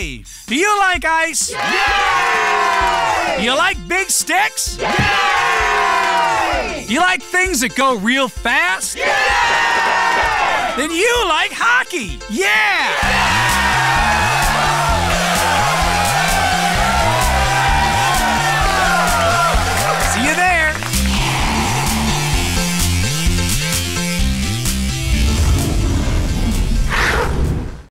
Hey, do you like ice? Yeah! You like big sticks? Yeah! You like things that go real fast? Yeah! Then you like hockey. Yeah!